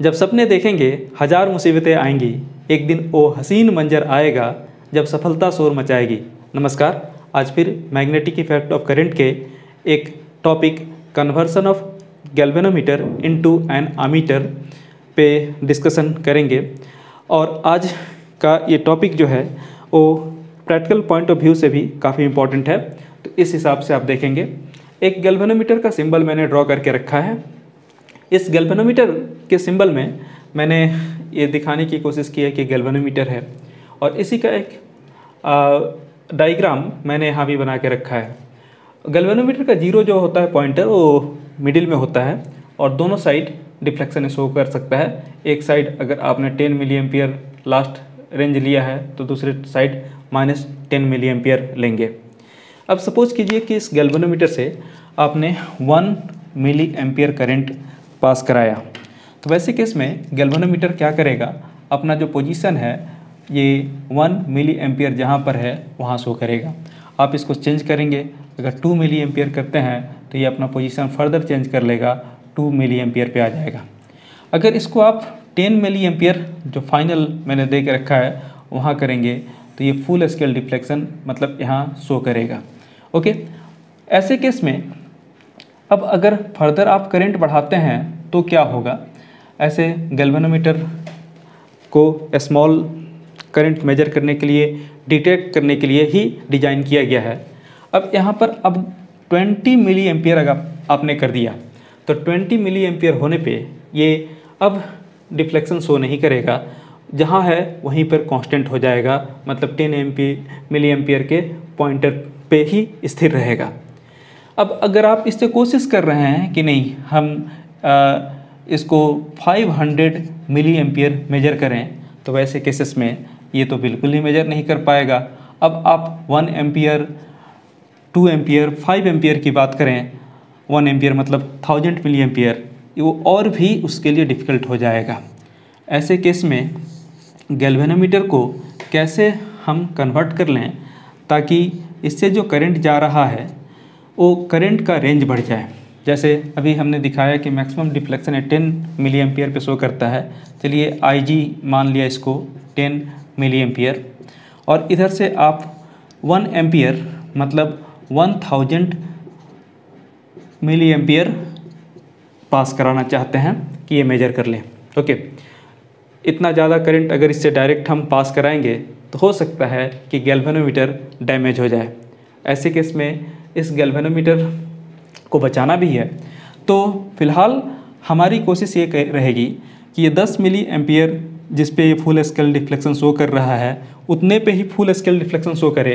जब सपने देखेंगे, हज़ार मुसीबतें आएँगी। एक दिन वो हसीन मंजर आएगा, जब सफलता शोर मचाएगी। नमस्कार, आज फिर मैग्नेटिक इफ़ेक्ट ऑफ़ करंट के एक topic, conversion of galvanometer into an ammeter पे डिस्कशन करेंगे। और आज का ये टॉपिक जो है, वो प्रैक्टिकल पॉइंट ऑफ़ व्यू से भी काफ़ी इम्पोर्टेंट है। तो इस हिसाब से आप देखेंगे। एक गैल्वेनोमीटर का सिंबल मैंने ड्रॉ करके रखा है। इस गैल्वेनोमीटर के सिंबल में मैंने ये दिखाने की कोशिश की है कि गैल्वेनोमीटर है। और इसी का एक डायग्राम मैंने यहाँ भी बना के रखा है। गैल्वेनोमीटर का ज़ीरो जो होता है पॉइंटर वो मिडिल में होता है और दोनों साइड डिफ्लेक्शन शो कर सकता है। एक साइड अगर आपने 10 मिली एम्पियर लास्ट रेंज लिया है तो दूसरे side minus ten milli ampere लेंगे। अब सपोज़ कीजिए कि इस गैल्वेनोमीटर से आपने one milli ampere current pass कराया। तो वैसे केस में गैल्वेनोमीटर क्या करेगा? अपना जो पोजीशन है, ये वन मिली एम्पियर जहाँ पर है, वहाँ शो करेगा। आप इसको चेंज करेंगे। अगर टू मिली एम्पियर करते हैं तो ये अपना पोजीशन फर्दर चेंज कर लेगा। टू मिली एम्पियर पे आ जाएगा। अगर इसको आप टेन मिली एम्पियर जो फाइनल मैंने दे के रखा है, वहाँ करेंगे तो ये फुल स्केल डिफ्लेक्शन मतलब यहाँ शो करेगा। ओके ऐसे केस में अब अगर फर्दर आप करंट बढ़ाते हैं तो क्या होगा? ऐसे गैल्वेनोमीटर को स्मॉल करंट मेजर करने के लिए डिटेक्ट करने के लिए ही डिज़ाइन किया गया है। अब यहाँ पर अब 20 मिली एम्पियर अगर आपने कर दिया तो 20 मिली एम्पियर होने पे ये अब डिफ्लेक्शन शो नहीं करेगा। जहाँ है, वहीं पर कांस्टेंट हो जाएगा। मतलब 10 एम मिली एम्पियर के पॉइंटर पे ही स्थिर रहेगा। अब अगर आप इससे कोशिश कर रहे हैं कि नहीं हम आ, इसको 500 मिली एम्पियर मेजर करें तो वैसे केसेस में ये तो बिल्कुल ही मेजर नहीं कर पाएगा। अब आप one ampere two ampere five ampere की बात करें वन एम्पियर मतलब थाउज़ेंड मिली एम्पियर वो और भी उसके लिए डिफ़िकल्ट हो जाएगा। ऐसे केस में गैल्वेनोमीटर को कैसे हम कन्वर्ट कर लें ताकि इससे जो करंट जा रहा है वो करंट का रेंज बढ़ जाए। जैसे अभी हमने दिखाया कि मैक्सिमम डिफ्लेक्शन है टेन मिली एम्पियर पे शो करता है। चलिए आईजी मान लिया इसको टेन मिली एम्पियर और इधर से आप वन एम्पियर मतलब one thousand milli ampere pass कराना चाहते हैं कि ये मेजर कर लें। ओके इतना ज़्यादा करंट अगर इससे डायरेक्ट हम पास कराएँगे तो हो सकता है कि गैल्वेनोमीटर डैमेज हो जाए। ऐसे केस में इस गैल्वेनोमीटर को बचाना भी है। तो फ़िलहाल हमारी कोशिश ये रहेगी कि ये 10 मिली एम्पियर जिस पे ये फुल स्केल डिफ्लेक्शन शो कर रहा है उतने पे ही फुल स्केल डिफ्लेक्शन शो करे।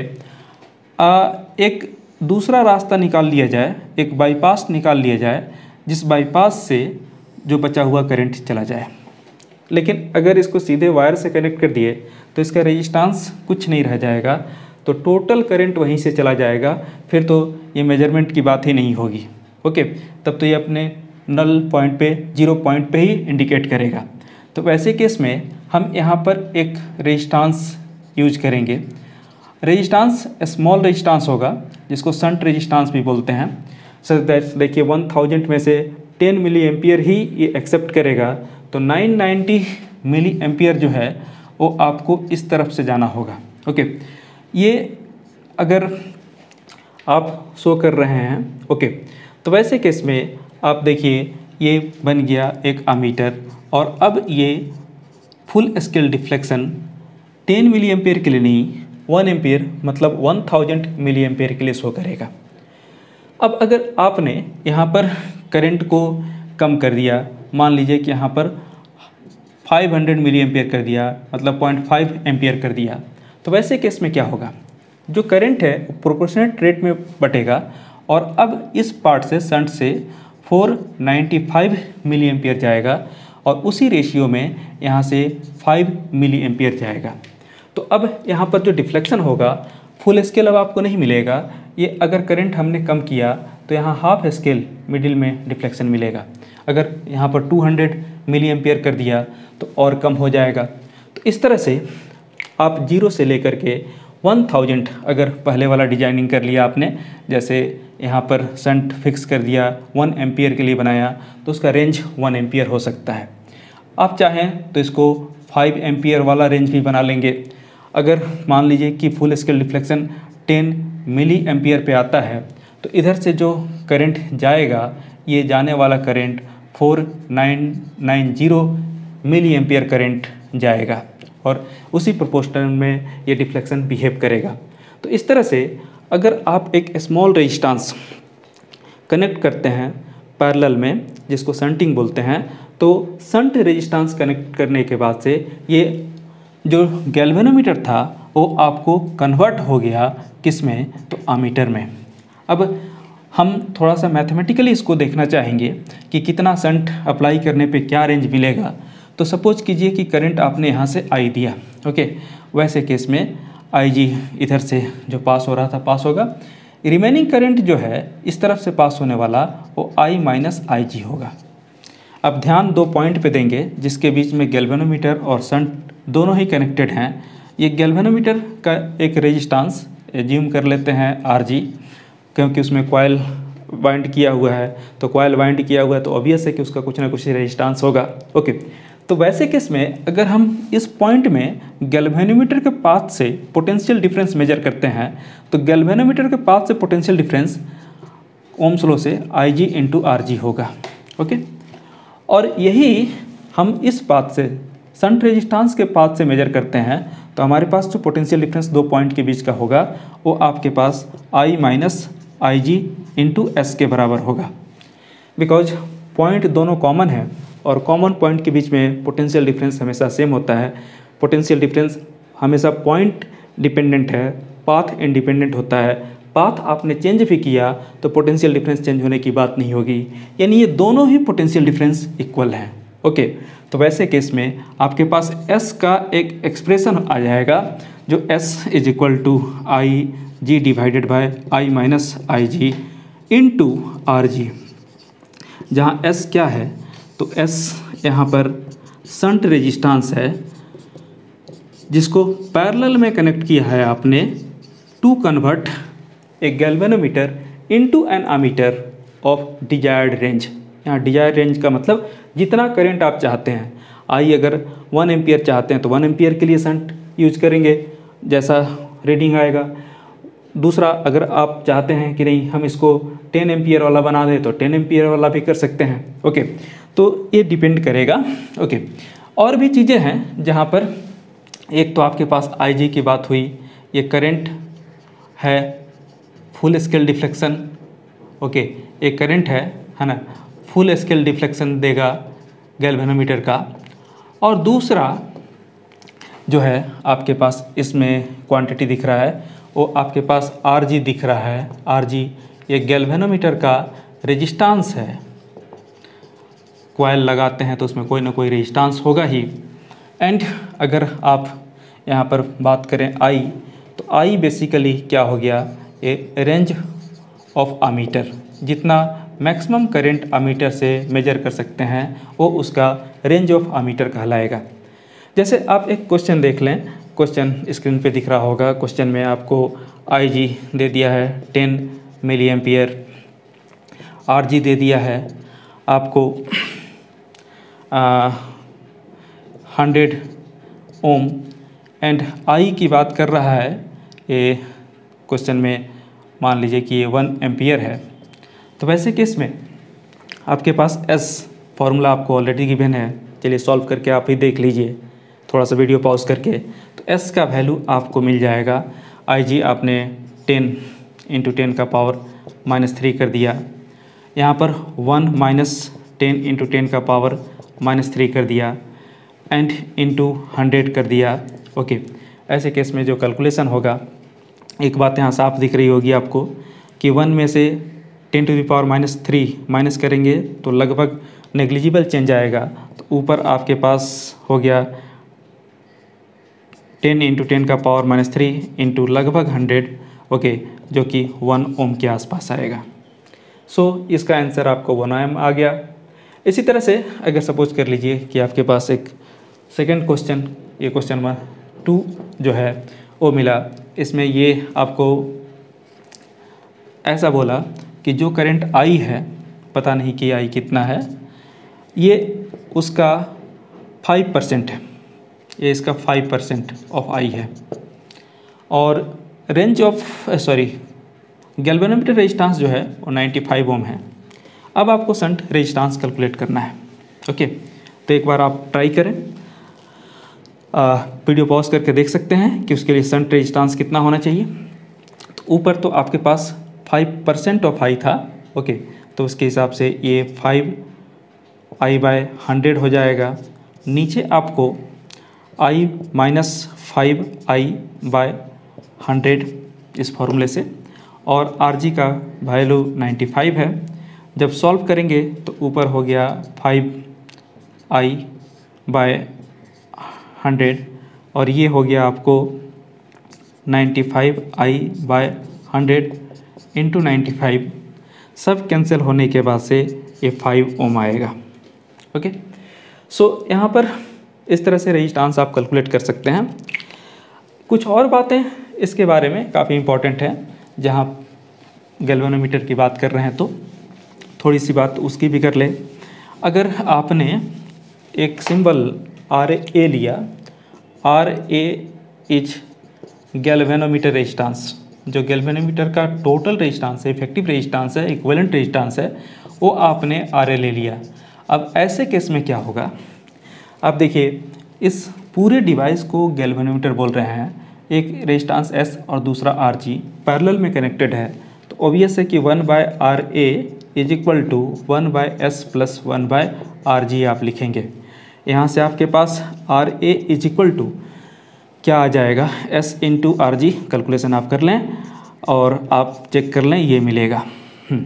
आ, एक दूसरा रास्ता निकाल लिया जाए एक बाईपास निकाल लिया जाए जिस बाईपास से जो बचा हुआ करंट चला जाए। लेकिन अगर इसको सीधे वायर से कनेक्ट कर दिए तो इसका रेजिस्टेंस कुछ नहीं रह जाएगा। तो टोटल करंट वहीं से चला जाएगा, फिर तो ये मेज़रमेंट की बात ही नहीं होगी। ओके तब तो ये अपने नल पॉइंट पे ज़ीरो पॉइंट पे ही इंडिकेट करेगा। तो वैसे केस में हम यहाँ पर एक रेजिस्टांस यूज़ करेंगे। रेजिस्टांस स्मॉल रेजिस्टांस होगा, जिसको संट रेजिस्टांस भी बोलते हैं। सर दैट देखिए वन थाउज़ेंड में से टेन मिली एम्पियर ही ये एक्सेप्ट करेगा। तो नाइन नाइन्टी मिली एम्पियर जो है, वो आपको इस तरफ़ से जाना होगा। ओके ये अगर आप शो कर रहे हैं, ओके तो वैसे केस में आप देखिए, ये बन गया एक आमीटर और अब ये full scale deflection 10 milli ampere के लिए नहीं वन एम्पेयर मतलब 1000 मिली एम्पेयर के लिए शो करेगा। अब अगर आपने यहाँ पर करंट को कम कर दिया, मान लीजिए कि यहाँ पर 500 मिली एम्पेयर कर दिया मतलब 0.5 एम्पेयर कर दिया तो वैसे केस में क्या होगा? जो करंट है, वो प्रोपोर्शनेट रेट में बटेगा और अब इस पार्ट से संट से 495 मिली एम्पियर जाएगा और उसी रेशियो में यहाँ से 5 मिली एम्पियर जाएगा। तो अब यहाँ पर जो डिफ्लेक्शन होगा फुल स्केल अब आपको नहीं मिलेगा। ये अगर करंट हमने कम किया तो यहाँ हाफ़ स्केल मिडिल में डिफ्लेक्शन मिलेगा। अगर यहाँ पर 200 मिली एम्पियर कर दिया तो और कम हो जाएगा। तो इस तरह से आप ज़ीरो से लेकर के वन थाउज़ेंड अगर पहले वाला डिज़ाइनिंग कर लिया आपने, जैसे यहाँ पर संट फिक्स कर दिया वन एम्पियर के लिए बनाया तो उसका रेंज वन एम्पियर हो सकता है। आप चाहें तो इसको फाइव एम्पियर वाला रेंज भी बना लेंगे। अगर मान लीजिए कि full scale reflection ten milli ampere पे आता है तो इधर से जो करंट जाएगा, ये जाने वाला current four nine nine zero milli ampere current जाएगा। और उसी प्रोपोर्शनल में ये डिफ्लेक्शन बिहेव करेगा। तो इस तरह से अगर आप एक स्मॉल रेजिस्टेंस कनेक्ट करते हैं पैरेलल में, जिसको संटिंग बोलते हैं तो संट रेजिस्टेंस कनेक्ट करने के बाद से ये जो गैल्वेनोमीटर था, वो आपको कन्वर्ट हो गया किसमें? तो आमीटर में। अब हम थोड़ा सा मैथमेटिकली इसको देखना चाहेंगे कि कितना संट अप्लाई करने पे क्या रेंज मिलेगा। तो सपोज़ कीजिए कि करंट आपने यहाँ से आई दिया, ओके? वैसे केस में आई जी इधर से जो पास हो रहा था, पास होगा। रिमेनिंग करंट जो है, इस तरफ़ से पास होने वाला, वो आई माइनस आई जी होगा। अब ध्यान दो पॉइंट पे देंगे, जिसके बीच में गैल्वेनोमीटर और संट दोनों ही कनेक्टेड हैं। ये गैल्वेनोमीटर का एक रेजिस्टेंस एज्यूम कर लेते हैं आर जी क्योंकि उसमें कॉयल वाइंड किया हुआ है। तो कॉयल वाइंड किया हुआ है तो ऑब्वियस है कि उसका कुछ ना कुछ रेजिस्टेंस होगा, ओके? तो वैसे केस में अगर हम इस पॉइंट में गैल्वेनोमीटर के पाथ से पोटेंशियल डिफरेंस मेजर करते हैं तो गैल्वेनोमीटर के पाथ से पोटेंशियल डिफरेंस ओम्स लो से आई जी इंटू आर जी होगा ओके और यही हम इस पाथ से संट रेजिस्टेंस के पाथ से मेजर करते हैं तो हमारे पास जो पोटेंशियल डिफरेंस दो पॉइंट के बीच का होगा, वो आपके पास I minus I G into S के बराबर होगा। बिकॉज़ पॉइंट दोनों कॉमन है और कॉमन पॉइंट के बीच में पोटेंशियल डिफरेंस हमेशा सेम होता है। पोटेंशियल डिफरेंस हमेशा पॉइंट डिपेंडेंट है पाथ इंडिपेंडेंट होता है। पाथ आपने चेंज भी किया तो पोटेंशियल डिफरेंस चेंज होने की बात नहीं होगी। यानी ये दोनों ही पोटेंशियल डिफरेंस इक्वल हैं। ओके तो वैसे केस में आपके पास एस का एक एक्सप्रेशन आ जाएगा, जो S is equal to I G divided by I minus I G into R G जहाँ एस क्या है? तो S यहाँ पर संट रेजिस्टेंस है, जिसको पैरेलल में कनेक्ट किया है आपने to convert a galvanometer into an ammeter of desired range यहाँ डिजायर्ड रेंज का मतलब जितना करंट आप चाहते हैं। आई अगर वन एम्पियर चाहते हैं तो वन एम्पियर के लिए संट यूज़ करेंगे, जैसा रीडिंग आएगा। दूसरा, अगर आप चाहते हैं कि नहीं हम इसको टेन एम्पियर वाला बना दें तो टेन एम्पियर वाला भी कर सकते हैं। ओके तो ये डिपेंड करेगा। ओके और भी चीज़ें हैं जहाँ पर एक तो आपके पास आईजी की बात हुई, ये करंट है फुल स्केल डिफ्लेक्शन ओके एक करंट है है ना? फुल स्केल डिफ्लेक्शन देगा गैल्वेनोमीटर का। और दूसरा जो है आपके पास इसमें क्वांटिटी दिख रहा है, वो आपके पास आरजी दिख रहा है। आरजी ये गैल्वेनोमीटर का रेजिस्टेंस है। कोयल लगाते हैं तो उसमें कोई ना कोई रेजिस्टेंस होगा ही। एंड अगर आप यहाँ पर बात करें आई तो आई बेसिकली क्या हो गया? ए रेंज ऑफ़ आमीटर जितना मैक्सिमम करंट आमीटर से मेजर कर सकते हैं, वो उसका रेंज ऑफ़ आमीटर कहलाएगा। जैसे आप एक क्वेश्चन देख लें क्वेश्चन स्क्रीन पे दिख रहा होगा। क्वेश्चन में आपको आई जी दे दिया है ten milli ampere R G दे दिया है, आपको हंड्रेड ओम। एंड आई की बात कर रहा है, ये क्वेश्चन में मान लीजिए कि ये वन एम्पियर है। तो वैसे केस में आपके पास एस फार्मूला आपको ऑलरेडी गिवन है। चलिए सॉल्व करके आप ही देख लीजिए, थोड़ा सा वीडियो पॉज करके। तो एस का वैल्यू आपको मिल जाएगा। आई जी आपने टेन इंटू टेन का पावर माइनस थ्री कर दिया। यहाँ पर one minus ten into ten का पावर माइनस थ्री कर दिया एंड इंटू हंड्रेड कर दिया। ओके ऐसे केस में जो कैलकुलेशन होगा एक बात यहाँ साफ़ दिख रही होगी आपको कि वन में से ten to the power minus three minus करेंगे तो लगभग नेग्लिजिबल चेंज आएगा। तो ऊपर आपके पास हो गया टेन इंटू टेन का पावर माइनस थ्री इंटू लगभग हंड्रेड ओके जो कि वन ओम के आसपास आएगा। सो so, इसका आंसर आपको वन एम आ गया। इसी तरह से अगर सपोज़ कर लीजिए कि आपके पास एक सेकेंड क्वेश्चन ये क्वेश्चन नंबर टू जो है, वो मिला। इसमें ये आपको ऐसा बोला कि जो करंट आई है, पता नहीं कि आई कितना है, ये उसका फाइव परसेंट है। ये इसका फाइव परसेंट ऑफ़ आई है। और range of sorry galvanometer resistance जो है, वो 95 ओम है। अब आपको संट रेजिस्टेंस कैलकुलेट करना है। ओके तो एक बार आप ट्राई करें। वीडियो पॉज करके देख सकते हैं कि उसके लिए संट रेजिस्टेंस कितना होना चाहिए। तो ऊपर तो आपके पास फाइव परसेंट ऑफ़ आई था। ओके तो उसके हिसाब से ये फाइव आई बाय हंड्रेड हो जाएगा। नीचे आपको I minus five I by hundred इस फॉर्मूले से। और आर जी का वैल्यू नाइन्टी फाइव है। जब सॉल्व करेंगे तो ऊपर हो गया फाइव आई बाय हंड्रेड और ये हो गया आपको ninety five I by hundred into ninety five सब कैंसिल होने के बाद से ये फाइव ओम आएगा। ओके सो यहाँ पर इस तरह से रजिस्टांस आप कैलकुलेट कर सकते हैं। कुछ और बातें इसके बारे में काफ़ी इंपॉर्टेंट हैं। जहाँ गैल्वेनोमीटर की बात कर रहे हैं तो। थोड़ी सी बात उसकी भी कर लें। अगर आपने एक सिंबल आर ए लिया, R A is galvanometer resistance, जो गैल्वेनोमीटर का टोटल रेजिस्टेंस है, इफ़ेक्टिव रेजिस्टेंस है इक्वलेंट रेजिस्टेंस है, वो आपने आर ए ले लिया। अब ऐसे केस में क्या होगा? आप देखिए, इस पूरे डिवाइस को गैल्वेनोमीटर बोल रहे हैं। एक रेजिस्टेंस एस और दूसरा आर जी, पैरेलल में कनेक्टेड है। तो ओबियस है कि one by R A is equal to one by S plus one by R G आप लिखेंगे। यहाँ से आपके पास R A is equal to क्या आ जाएगा? S into R G calculation आप कर लें और आप चेक कर लें, ये मिलेगा। हम्म।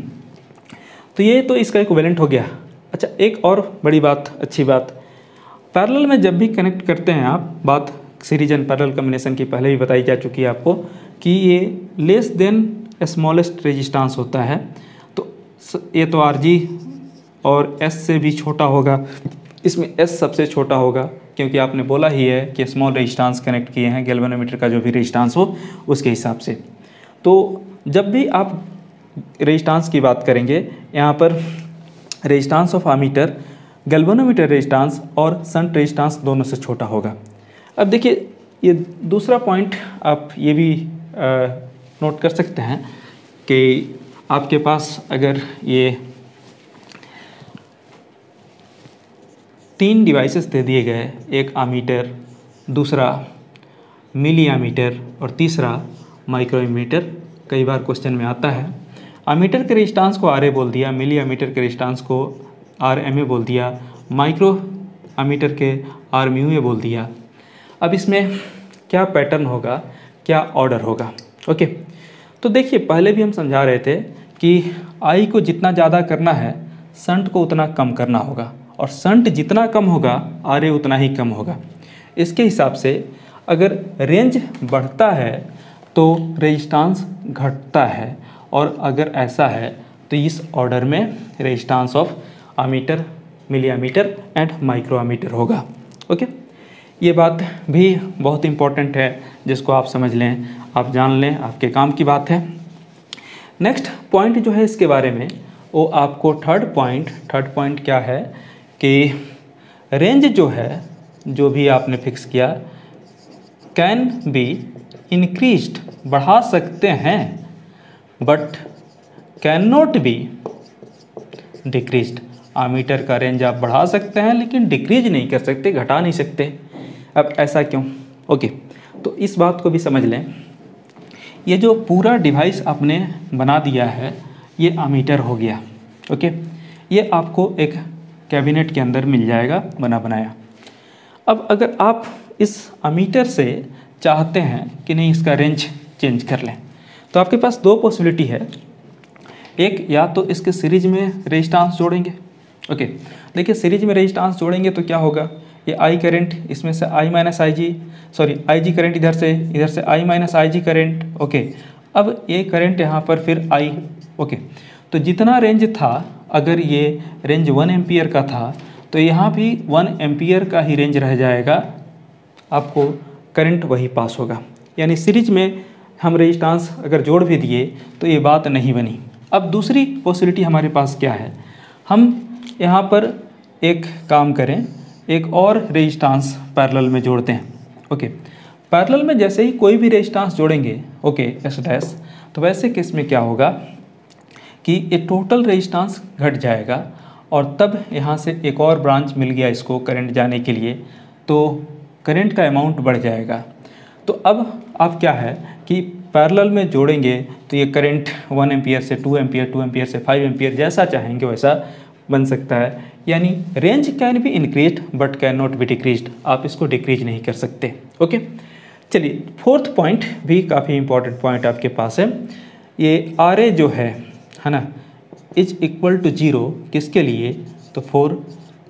तो ये तो इसका इक्विवेलेंट हो गया। अच्छा एक और बड़ी बात, अच्छी बात। पैरेलल में जब भी कनेक्ट करते हैं आप, बात सीरीज़ एंड पैरेलल कम्बिनेशन की पहले भी बताई जा चुकी है आपको कि ये लेस देन स्मॉलेस्ट रेजिस्टेंस होता है। ये तो आर जी और एस से भी छोटा होगा। इसमें एस सबसे छोटा होगा क्योंकि आपने बोला ही है कि स्मॉल रेजिस्टेंस कनेक्ट किए हैं गैल्वेनोमीटर का जो भी रेजिस्टेंस हो उसके हिसाब से। तो जब भी आप रेजिस्टेंस की बात करेंगे यहाँ पर resistance of ammeter galvanometer resistance और संट रेजिस्टेंस दोनों से छोटा होगा। अब देखिए ये दूसरा पॉइंट आप ये भी आ, नोट कर सकते हैं कि आपके पास अगर ये तीन डिवाइसेस दे दिए गए, एक आमीटर, दूसरा मिली और तीसरा माइक्रोमीटर, कई बार क्वेश्चन में आता है। आमीटर के रेजिस्टेंस को आर ए बोल दिया मिली के रेजिस्टेंस को आर एम ए बोल दिया माइक्रो आमीटर के आर म्यू ए बोल दिया। अब इसमें क्या पैटर्न होगा, क्या ऑर्डर होगा? ओके तो देखिए, पहले भी हम समझा रहे थे कि आई को जितना ज़्यादा करना है, संट को उतना कम करना होगा और संट जितना कम होगा आर उतना ही कम होगा। इसके हिसाब से अगर रेंज बढ़ता है तो रेजिस्टांस घटता है और अगर ऐसा है तो इस ऑर्डर में resistance of ammeter millimetre and micrometre होगा। ओके ये बात भी बहुत इंपॉर्टेंट है, जिसको आप समझ लें। आप जान लें आपके काम की बात है। नेक्स्ट पॉइंट जो है इसके बारे में, वो आपको थर्ड पॉइंट थर्ड पॉइंट क्या है कि रेंज जो है, जो भी आपने फिक्स किया कैन बी इंक्रीज्ड बढ़ा सकते हैं but can not be decreased ammeter का रेंज आप बढ़ा सकते हैं, लेकिन डिक्रीज नहीं कर सकते, घटा नहीं सकते। अब ऐसा क्यों? ओके तो इस बात को भी समझ लें। ये जो पूरा डिवाइस आपने बना दिया है, ये आमीटर हो गया, ओके? ये आपको एक कैबिनेट के अंदर मिल जाएगा, बना बनाया। अब अगर आप इस अमीटर से चाहते हैं कि नहीं इसका रेंज चेंज कर लें तो आपके पास दो पॉसिबिलिटी है। एक, या तो इसके सीरीज़ में रेजिस्टांस जोड़ेंगे, ओके? देखिए, सीरीज़ में रेजिस्टांस जोड़ेंगे तो क्या होगा? ये आई करेंट इसमें से I minus I G sorry I G current इधर से इधर से I minus I G current okay अब ये करेंट यहाँ पर फिर आई ओके तो जितना रेंज था, अगर ये रेंज वन एम्पियर का था तो यहाँ भी वन एम्पियर का ही रेंज रह जाएगा। आपको करंट वही पास होगा। यानी सीरीज़ में हम रेजिस्टांस अगर जोड़ भी दिए तो ये बात नहीं बनी। अब दूसरी पॉसिबिलिटी हमारे पास क्या है? हम यहाँ पर एक काम करें। एक और रेजिस्टेंस पैरेलल में जोड़ते हैं। ओके पैरेलल में जैसे ही कोई भी रेजिस्टेंस जोड़ेंगे ओके एस डैश तो वैसे केस में क्या होगा कि ये टोटल रेजिस्टेंस घट जाएगा और तब यहाँ से एक और ब्रांच मिल गया इसको करंट जाने के लिए तो करंट का अमाउंट बढ़ जाएगा। तो अब आप क्या है कि पैरेलल में जोड़ेंगे तो ये करंट वन एम्पियर से टू एम्पियर टू एम्पियर से फाइव एम्पियर जैसा चाहेंगे वैसा बन सकता है। यानी range can be increase but can not be decrease आप इसको डिक्रीज नहीं कर सकते। ओके चलिए फोर्थ पॉइंट भी काफ़ी इंपॉर्टेंट पॉइंट आपके पास है। ये आर ए जो है है ना इज़ इक्वल टू ज़ीरो किसके लिए? तो फोर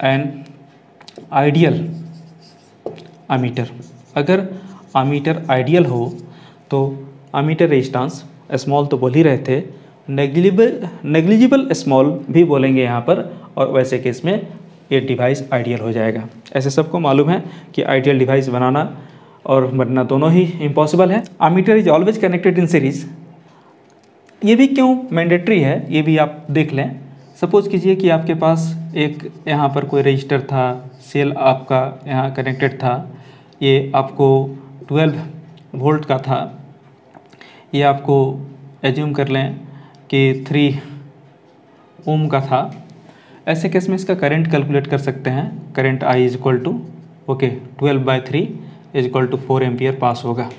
एन आइडियल आमीटर अगर आमीटर आइडियल हो तो आमीटर रेजिस्टेंस स्मॉल तो बोल ही रहे थे। नेग्लिजिबल नेग्लिजिबल स्मॉल भी बोलेंगे यहाँ पर, और वैसे केस में ये डिवाइस आइडियल हो जाएगा। ऐसे सबको मालूम है कि आइडियल डिवाइस बनाना और बनना दोनों ही इम्पॉसिबल है। Ammeter is always connected in series ये भी क्यों मैंडेटरी है? ये भी आप देख लें। सपोज़ कीजिए कि आपके पास एक यहाँ पर कोई रजिस्टर था सेल आपका यहाँ कनेक्टेड था। ये आपको 12 वोल्ट का था। ये आपको एज्यूम कर लें कि थ्री ओम का था। ऐसे केस में इसका करंट कैलकुलेट कर सकते हैं। Current I is equal to okay twelve by three is equal to four ampere pass होगा।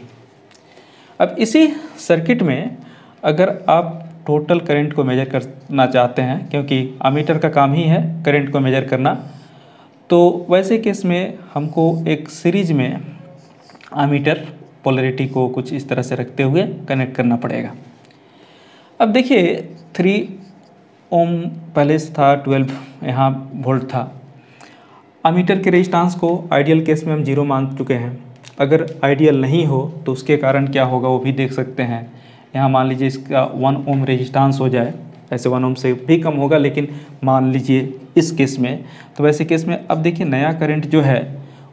अब इसी सर्किट में अगर आप टोटल करंट को मेजर करना चाहते हैं, क्योंकि अमीटर का काम ही है करंट को मेजर करना तो वैसे केस में हमको एक सीरीज़ में अमीटर पोलरिटी को कुछ इस तरह से रखते हुए कनेक्ट करना पड़ेगा। अब देखिए थ्री ओम पहले था ट्वेल्व यहाँ वोल्ट था। अमीटर के रेजिस्टेंस को आइडियल केस में हम ज़ीरो मान चुके हैं। अगर आइडियल नहीं हो तो उसके कारण क्या होगा, वो भी देख सकते हैं। यहाँ मान लीजिए इसका वन ओम रेजिस्टेंस हो जाए। ऐसे वन ओम से भी कम होगा, लेकिन मान लीजिए इस केस में। तो वैसे केस में अब देखिए, नया करंट जो है,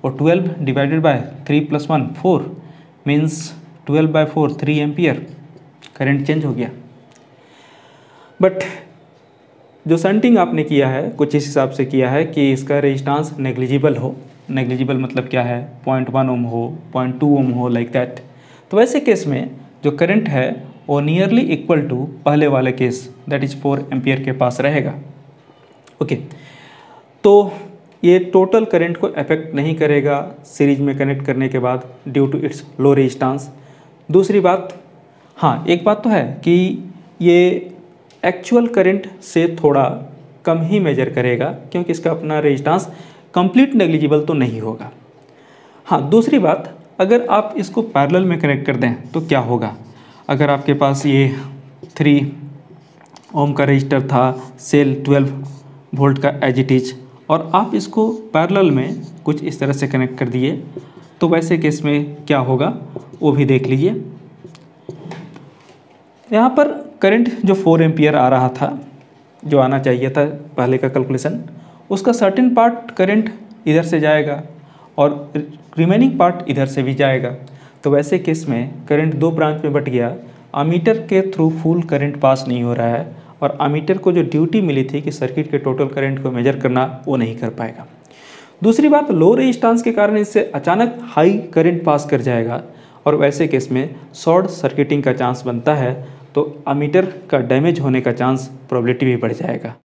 वो twelve divided by three plus one four means twelve by four three ampere current change हो गया। बट जो संटिंग आपने किया है, कुछ इस हिसाब से किया है कि इसका रेजिस्टेंस नेग्लिजिबल हो। नेग्लिजिबल मतलब क्या है? पॉइंट वन ओम हो पॉइंट टू ओम हो लाइक दैट तो वैसे केस में जो करंट है, वो नियरली इक्वल टू पहले वाले case that is four ampere के पास रहेगा। Okay okay. तो ये टोटल करंट को अफेक्ट नहीं करेगा सीरीज़ में कनेक्ट करने के बाद due to its low resistance दूसरी बात हाँ एक बात तो है कि ये एक्चुअल करंट से थोड़ा कम ही मेजर करेगा, क्योंकि इसका अपना रेजिस्टेंस कंप्लीट नेग्लिजिबल तो नहीं होगा। हाँ दूसरी बात, अगर आप इसको पैरेलल में कनेक्ट कर दें तो क्या होगा? अगर आपके पास ये थ्री ओम का रजिस्टर था सेल ट्वेल्व वोल्ट का एज इट इज़ और आप इसको पैरेलल में कुछ इस तरह से कनेक्ट कर दिए तो वैसे केस में क्या होगा? वो भी देख लीजिए। यहाँ पर करंट जो फोर एम्पियर आ रहा था, जो आना चाहिए था पहले का कैलकुलेशन उसका सर्टेन पार्ट करंट इधर से जाएगा और रिमेनिंग पार्ट इधर से भी जाएगा। तो वैसे केस में करंट दो ब्रांच में बट गया आमीटर के थ्रू फुल करंट पास नहीं हो रहा है और अमीटर को जो ड्यूटी मिली थी कि सर्किट के टोटल करंट को मेजर करना, वो नहीं कर पाएगा। दूसरी बात लो रेजिस्टेंस के कारण इससे अचानक हाई करंट पास कर जाएगा और वैसे केस में शॉर्ट सर्किटिंग का चांस बनता है तो अमीटर का डैमेज होने का चांस प्रोबेबिलिटी भी बढ़ जाएगा।